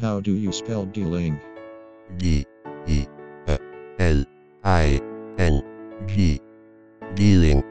How do you spell dealing? D E L I N G. Dealing.